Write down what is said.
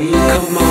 Come on.